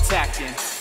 attacking.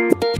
out.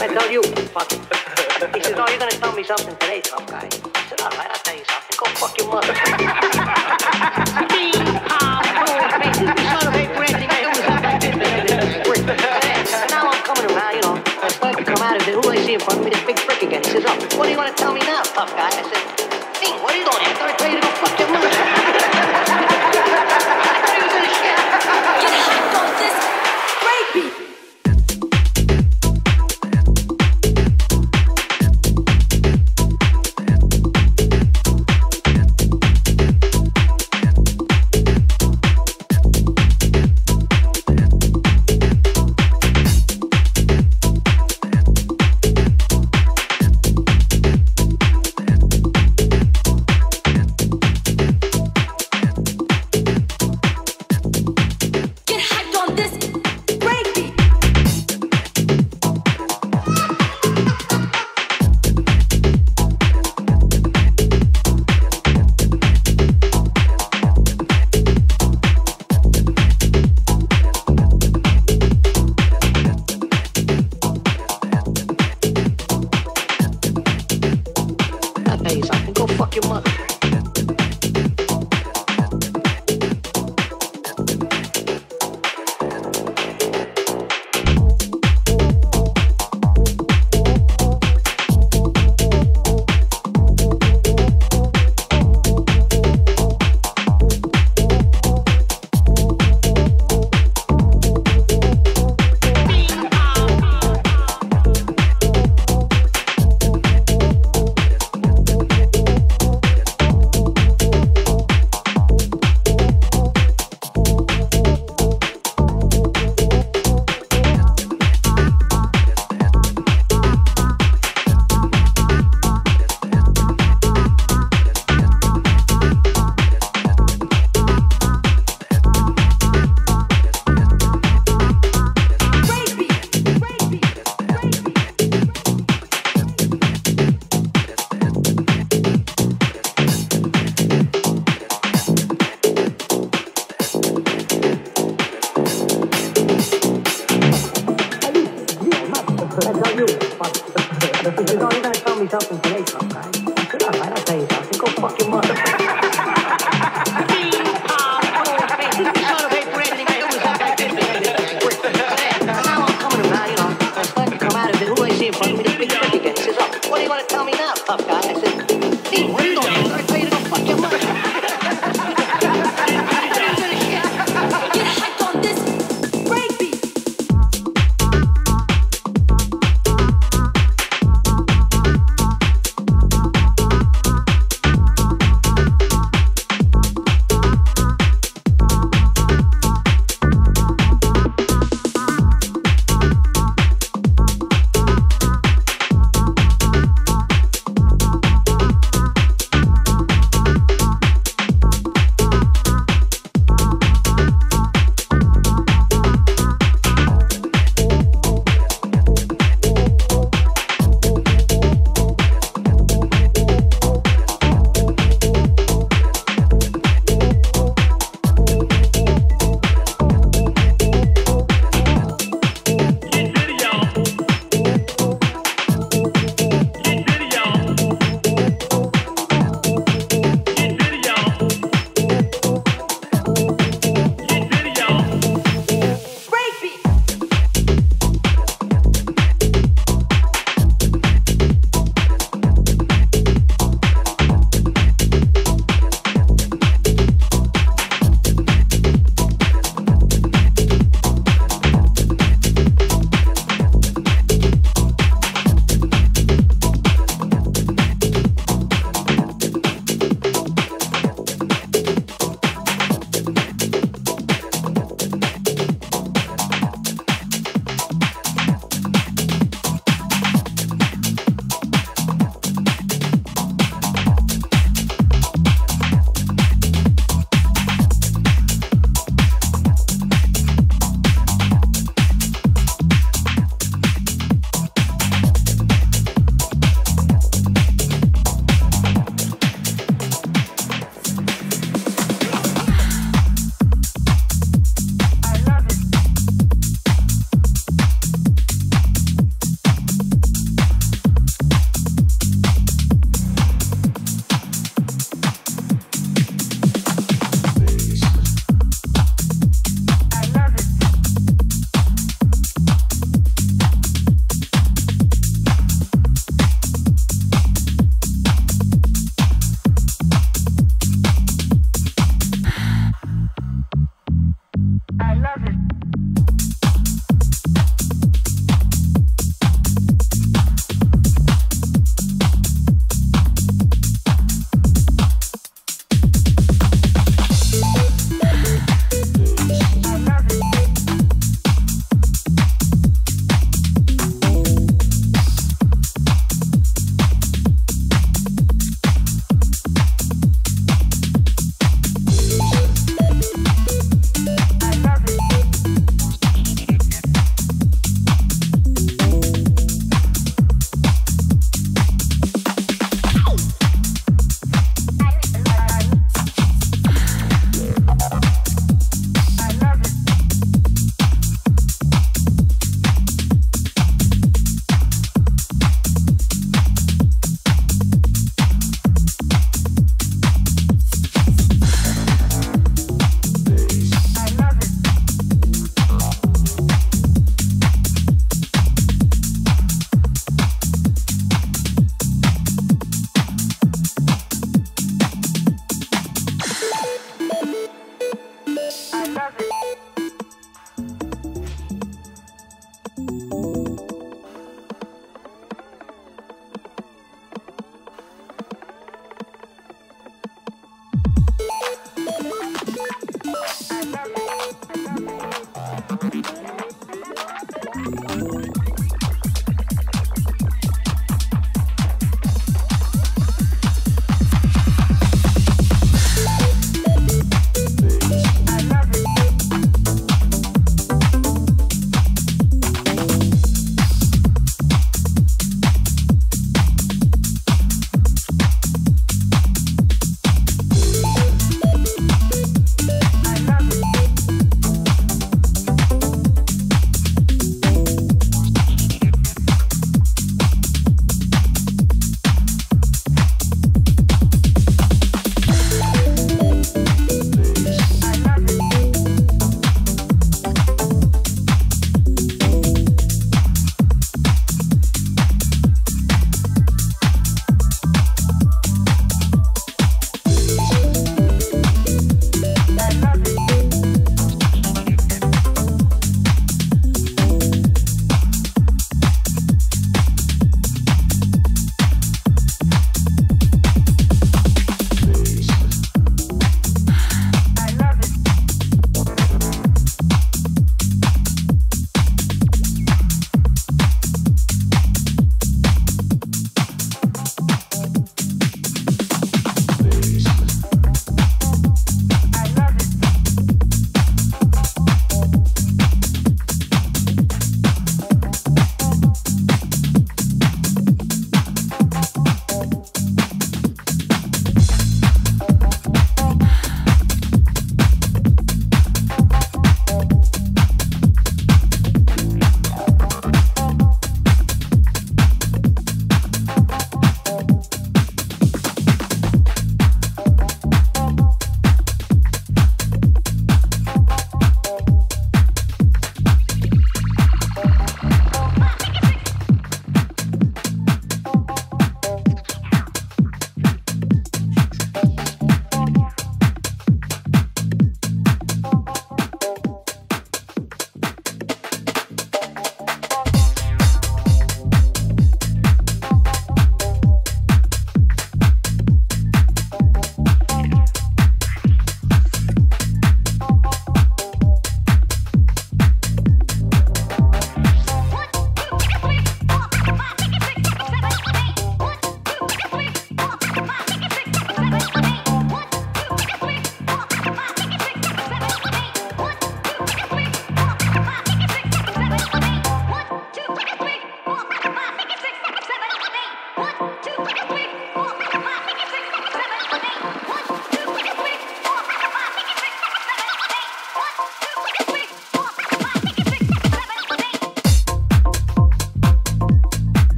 I tell you, fuck it. He says, oh, you're going to tell me something today, tough guy. I said, all right, I'll tell you something. Go fuck your mother. Now I'm coming around, you know. I to come out of. Who I in front of me? This big prick again. He says, oh, what do you want to tell me now, tough guy? I said, Bing, what are you doing? I thought I told you to go fuck your mother.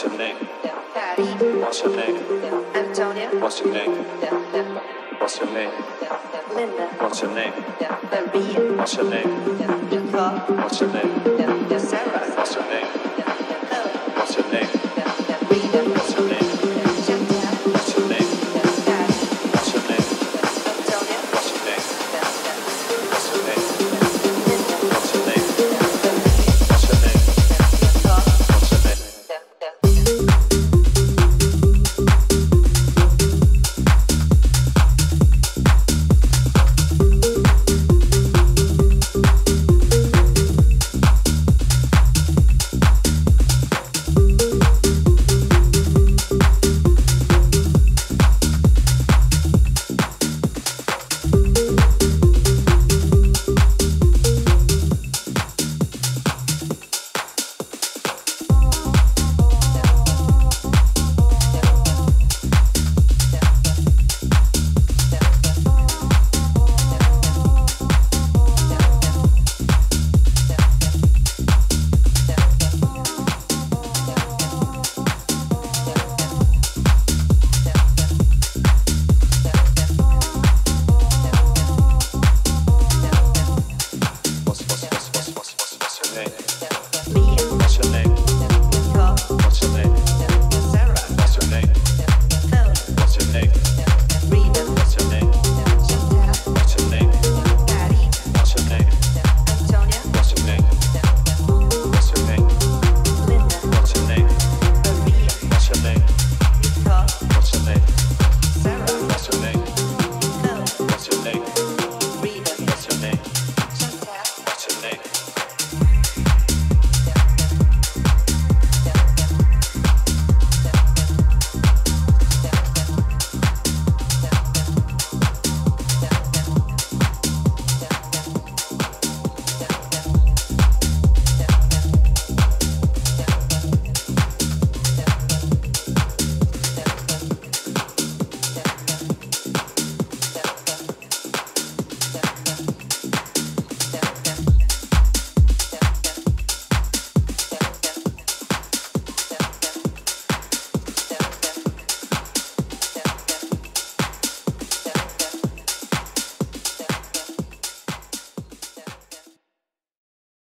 What's your name? Patty, What's your name? Antonia, What's your name? What's your name? Linda, What's your name? Maria, What's your name? Nicole, What's your name? Sarah, What's your name? What's your name? Rita,